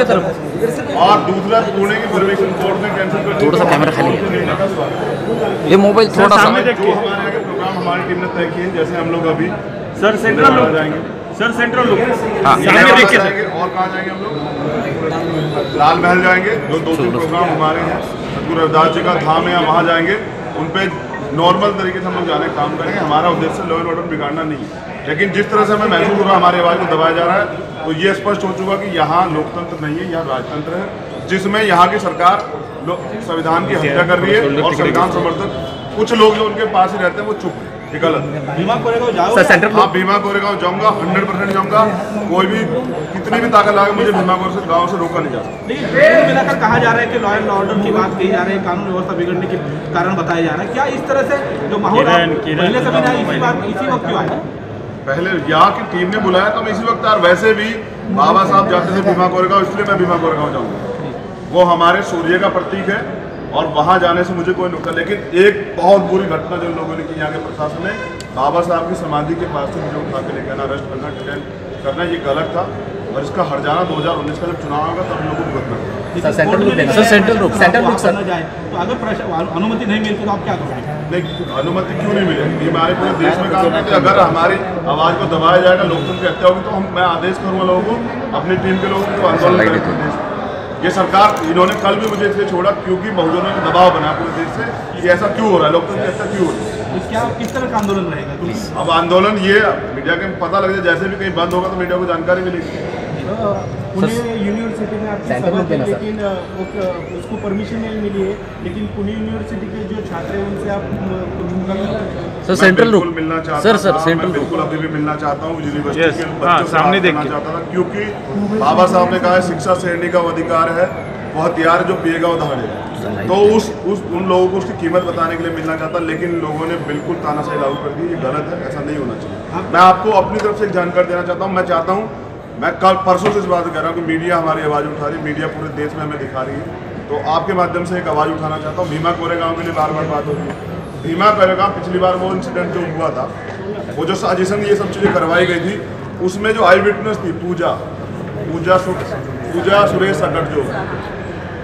की तरफ़ और दूसरा पुणे की परमिशन कोर्ट ने कैंसिल कर थोड़ा सा कैमरा खाली ये मोबाइल थोड़ा सा। जो हमारे आगे प्रोग्राम हमारी टीम ने तय किए जैसे हम लोग अभी सर सेंट्रल लुक जाएँगे। सर सेंट्रल लुक हाँ। सामने देखिए और कहाँ जाएँगे हम लोग? लाल महल जाएँगे जो दो तीन प्रोग्राम हमारे हैं। सतगुरु रविदास जी का धाम है वहाँ जाएँगे। उन पे नॉर्मल तरीके से हम लोग जाने काम करेंगे। हमारा उद्देश्य लॉ एंड ऑर्डर बिगाड़ना नहीं है। लेकिन जिस तरह से हमें महसूस हो रहा है हमारी आवाज़ को दबाया जा रहा है तो ये स्पष्ट हो चुका कि यहाँ लोकतंत्र नहीं है यहाँ राजतंत्र है जिसमें यहाँ की सरकार संविधान की हत्या कर रही है और संविधान समर्थक कुछ लोग जो उनके पास ही रहते हैं वो चुप है। बीमा सर सेंट्रल हाँ भीमा कोरेगांव जाऊँगा हंड्रेड परसेंट जाऊँगा। कोई भी कितनी भी ताकत लगा मुझे भीमा कोरे से गाँव से रोका नहीं जा सकता। मिलाकर कहा जा रहा है कि लॉ एंड ऑर्डर की बात कही जा रही है कानून व्यवस्था बिगड़ने के कारण बताया जा रहा है। क्या इस तरह से जो माहौल पहले से भी इसी बात इसी वक्त क्यों आया पहले यहाँ की टीम ने बुलाया तो हम इसी वक्त यार वैसे भी बाबा साहब जाते थे भीमा कोरेगांव इसलिए मैं भीमा कोरेगांव जाऊँगा। वो हमारे सूर्य का प्रतीक है और वहाँ जाने से मुझे कोई नुकसान लेकिन एक बहुत बुरी घटना जो लोगों ने की यहाँ के प्रशासन ने बाबा साहब की समाधि के पास से मुझे उठा के लेके आना अरेस्ट करना डिटेन करना ये गलत था। और इसका हट जाना 2019 का जब चुनाव होगा तब लोगों को भुगतना सेंट्रल रुक देना सर सेंट्रल रुक सेंट्रल रुक सर तो अगर अनुमति नहीं मिलती तो आप क्या करोगे? नहीं अनुमति क्यों नहीं मिलेगी? ये हमारे पूरे देश में काम करते अगर हमारी आवाज़ को दबाया जाएगा लोकतंत्र की हत्या होगी तो हम मैं आदेश करूँगा लोगों को अपनी टीम के लोगों को आंदोलन करें। पूरे देश में। ये सरकार इन्होंने कल भी मुझे इसलिए छोड़ा क्योंकि बहुजनों ने दबाव बनाया पूरे देश से कि ऐसा क्यों हो रहा है लोकतंत्र की हत्या क्यों हो रही है? तो क्या किस तरह का आंदोलन रहेगा? अब आंदोलन ये मीडिया के पता लग जाए जैसे भी कहीं बंद होगा तो मीडिया को जानकारी मिलेगी। पुणे यूनिवर्सिटी में आपकी सेंटर सभा थी लेकिन उसको परमिशन नहीं मिली है लेकिन पुणे यूनिवर्सिटी के जो छात्र हैं उनसे आप। सर सेंट्रल बिल्कुल मिलना चाहता सर सर सेंट्रल बिल्कुल अभी भी मिलना चाहता हूँ यूनिवर्सिटी Yes, हाँ, सामने बात देख करना के। चाहता था क्योंकि बाबा साहब ने कहा है शिक्षा श्रेणी का वो अधिकार है वो हथियार जो पिएगा वो दहाड़ेगा तो उस उस उन लोगों को उसकी कीमत बताने के लिए मिलना चाहता लेकिन लोगों ने बिल्कुल तानाशाही लागू कर दी ये गलत है ऐसा नहीं होना चाहिए। मैं आपको अपनी तरफ़ से एक जानकारी देना चाहता हूँ मैं चाहता हूँ मैं कल परसों से इस बात कह रहा हूँ कि मीडिया हमारी आवाज़ उठा रही है मीडिया पूरे देश में हमें दिखा रही है। तो आपके माध्यम से एक आवाज़ उठाना चाहता हूँ भीमा कोरेगांव के लिए बार बार बात हो रही है। भीमा कोरेगांव पिछली बार वो इंसिडेंट जो हुआ था, वो जो साजिशन ये सब चीज़ें करवाई गई थी, उसमें जो आई विटनेस थी, पूजा पूजा पूजा सुरेश अकट जो,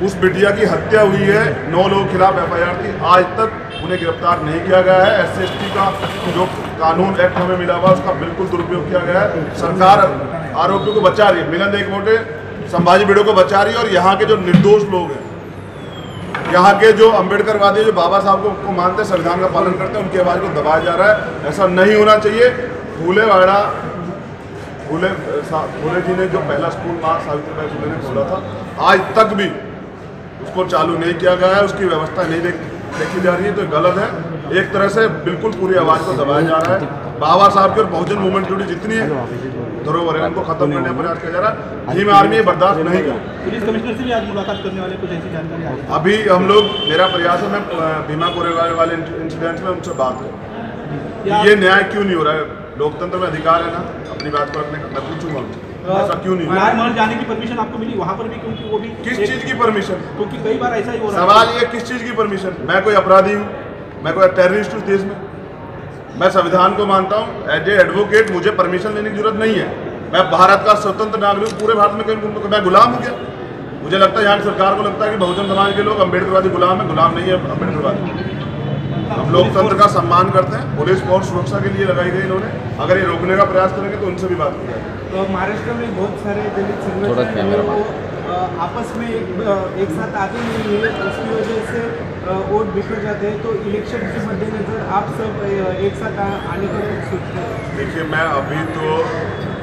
उस बिटिया की हत्या हुई है, नौ लोगों के खिलाफ एफ़ थी। आज तक उन्हें गिरफ़्तार नहीं किया गया है। एस का जो कानून एक्ट हमें मिला हुआ, उसका बिल्कुल दुरुपयोग किया गया है। सरकार आरोपियों को बचा रही है। मिलन एक मोटे संभाजी भिड़ो को बचा रही है और यहाँ के जो निर्दोष लोग हैं यहाँ के जो अंबेडकर अम्बेडकरवादी जो बाबा साहब को, को मानते हैं संविधान का पालन करते हैं उनकी आवाज़ को दबाया जा रहा है। ऐसा नहीं होना चाहिए। फूलेवाड़ा फूले फूले जी ने जो पहला स्कूल माँ सावित्रीबाई फूले ने खोला था आज तक भी उसको चालू नहीं किया गया है उसकी व्यवस्था नहीं देखी जा रही है तो गलत है। एक तरह से बिल्कुल पूरी आवाज़ को दबाया जा रहा है। बाबा साहब की और बहुजन मूवमेंट जुड़ी जितनी है धरोहर है उनको खत्म करने का प्रयास किया जा रहा है। भीम आर्मी बर्दाश्त नहीं कर पुलिस कमिश्नर से भी आज मुलाकात करने वाले कुछ ऐसी जानकारी आ रही अभी हम लोग मेरा प्रयास है मैं भीमा कोरेगांव वाले इंसिडेंट में उनसे बात करूँ। ये न्याय क्यों नहीं हो रहा है? लोकतंत्र में अधिकार है ना? अपनी बात को रखने का। मैं पूछूँगा ऐसा क्यों नहीं महल जाने की परमिशन आपको मिली? वहाँ पर भी क्योंकि वो भी किस चीज़ की परमिशन क्योंकि कई बार ऐसा ही हो रहा है। सवाल ये किस चीज़ की परमिशन मैं कोई अपराधी हूँ? मैं कोई टेररिस्ट हूँ देश में? मैं संविधान को मानता हूँ एज ए एडवोकेट मुझे परमिशन लेने की ज़रूरत नहीं है। मैं भारत का स्वतंत्र नागरिक पूरे भारत में कहीं मैं गुलाम हूँ क्या? मुझे लगता है यहाँ की सरकार को लगता है कि बहुजन समाज के लोग अम्बेडकरवादी गुलाम है गुलाम नहीं है अम्बेडकरवादी हम लोकतंत्र का सम्मान करते हैं पुलिस फोर्स सुरक्षा के लिए लगाई गई इन्होंने। अगर ये रोकने का प्रयास करेंगे तो उनसे भी बात की जाएगी तो महाराष्ट्र में बहुत सारे दलित संगठन आपस में एक एक साथ आते नहीं है उसकी वजह से वोट बिखर जाते हैं तो इलेक्शन के मद्देनजर आप सब एक साथ आने का सोचते हैं? देखिए मैं अभी तो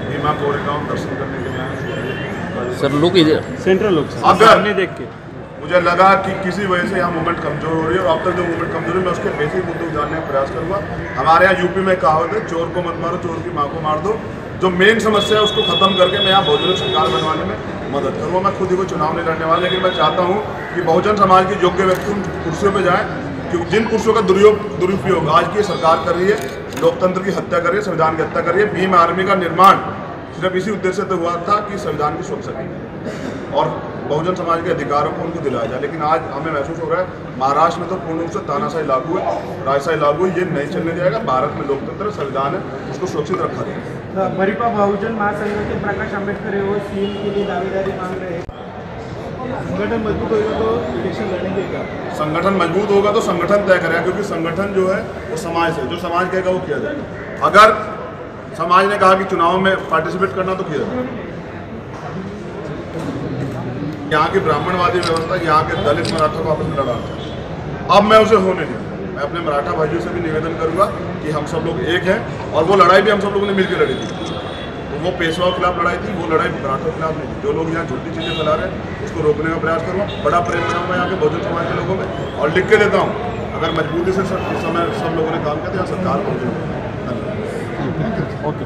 भीमा कोरेगांव दर्शन करने के लिए सर लुक इधर। सेंट्रल लोग अगर- देख के। मुझे लगा कि किसी वजह से यहाँ मूवमेंट कमज़ोर हो रही है और अब तक जो मूवमेंट कमज़ोर है मैं उसके बेसिक मुद्दों को जानने का प्रयास करूँगा। हमारे यहाँ यूपी में कहावत है चोर को मत मारो चोर की माँ को मार दो। जो मेन समस्या है, उसको खत्म करके मैं यहाँ बहुजन सरकार बनवाने में मदद करूँगा। मैं खुद ही को चुनाव नहीं लड़ने वाला, लेकिन मैं चाहता हूँ कि बहुजन समाज के योग्य व्यक्ति उन कुर्सियों पर जाएँ क्योंकि जिन कुर्सियों का दुरुपयोग दुरुपयोग आज की सरकार कर रही है, लोकतंत्र की हत्या कर रही है, संविधान की हत्या कर रही है, भीम आर्मी का निर्माण सिर्फ़ इसी उद्देश्य से हुआ था कि संविधान की सुरक्षा की और बहुजन समाज के अधिकारों को उनको दिलाया जाए। लेकिन आज हमें महसूस हो रहा है, महाराष्ट्र में तो पूर्ण रूप से तानाशाही लागू है, राजशाही लागू है, ये नहीं चलने जाएगा। भारत में लोकतंत्र, संविधान है, उसको सुरक्षित रखा जाएगा बरिपा बहुजन महासंघ के प्रकाश आंबेडकर है वो सीएम के लिए दावेदारी मांग रहे हैं संगठन मज़बूत होगा तो इलेक्शन लड़ेंगे क्या संगठन मज़बूत होगा तो संगठन तय करेगा क्योंकि संगठन जो है वो समाज से जो समाज कहेगा वो किया जाएगा। अगर समाज ने कहा कि चुनाव में पार्टिसिपेट करना तो किया जाएगा। यहाँ की ब्राह्मणवादी व्यवस्था यहाँ के दलित मराठा को आपस में लड़ा। अब मैं उसे होने नहीं दूँगा। मैं अपने मराठा भाइयों से भी निवेदन करूँगा कि हम सब लोग एक हैं और वो लड़ाई भी हम सब लोगों ने मिलकर लड़ी थी। तो वो पेशवाओं के खिलाफ लड़ाई थी वो लड़ाई मराठों के खिलाफ नहीं जो लोग यहाँ झूठी चीज़ें फैला रहे हैं उसको रोकने का प्रयास करूँगा। बड़ा प्रेम बनाऊँगा यहाँ के बहुजन समाज के लोगों में। और लिख के देता हूँ अगर मजबूती से सब समय सब लोगों ने काम किया तो यहाँ सरकार पहुँचेगी। धन्यवाद। ओके।